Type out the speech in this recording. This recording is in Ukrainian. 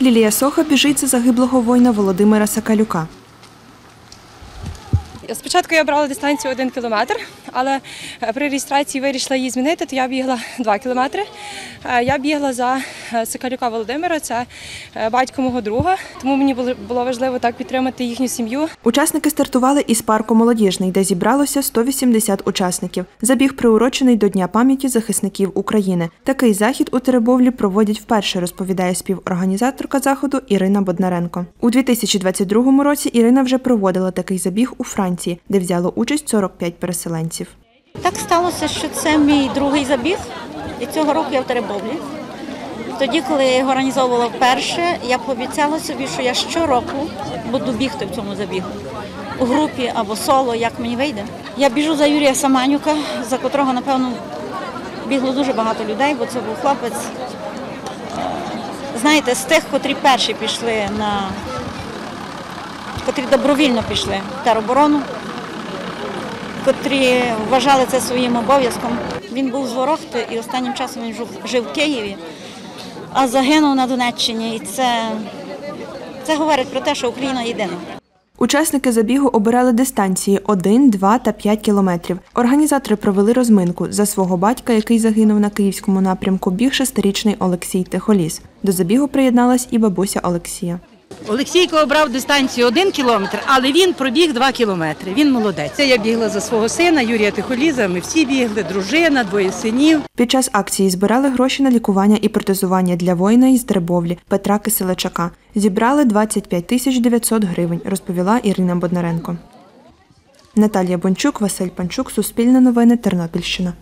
Лілія Соха біжить за загиблого воїна Володимира Сакалюка. Спочатку я брала дистанцію 1 кілометр, але е, при реєстрації вирішила її змінити, то я бігла 2 кілометри. Е, Я бігла за е, Володимира, це батько мого друга, тому мені було важливо так підтримати їхню сім'ю. Учасники стартували із парку Молодіжний, де зібралося 180 учасників. Забіг приурочений до Дня пам'яті захисників України. Такий захід у Теребовлі проводять вперше, розповідає співорганізаторка заходу Ірина Боднаренко. У 2022 році Ірина вже проводила такий забіг у Франції, де взяло участь 45 переселенців. Так сталося, що це мій другий забіг, і цього року я в Теребовлі. Тоді, коли я його організовувала вперше, я пообіцяла собі, що я щороку буду бігти в цьому забігу. У групі або соло, як мені вийде. Я біжу за Юрія Саманюка, за котрого, напевно, бігло дуже багато людей, бо це був хлопець. е, Знаєте, з тих, котрі перші пішли на котрі добровільно пішли в тероборону котрі вважали це своїм обов'язком. Він був з Ворохти і останнім часом він жив, в Києві, а загинув на Донеччині. І це, це говорить про те, що Україна єдина. Учасники забігу обирали дистанції 1, 2 та 5 кілометрів. Організатори провели розминку за свого батька, який загинув на київському напрямку, біг шестирічний Олексій Тихоліс. До забігу приєдналась і бабуся Олексія. Олексійко обрав дистанцію один кілометр, але він пробіг два кілометри. Він молодець. Це я бігла за свого сина Юрія Тихоліза. Ми всі бігли, дружина, двоє синів. Під час акції збирали гроші на лікування і протезування для воїна із Дребовлі Петра Киселечака. Зібрали 25 тисяч 900 гривень, розповіла Ірина Боднаренко. Наталія Бончук, Василь Панчук, Суспільне новини, Тернопільщина.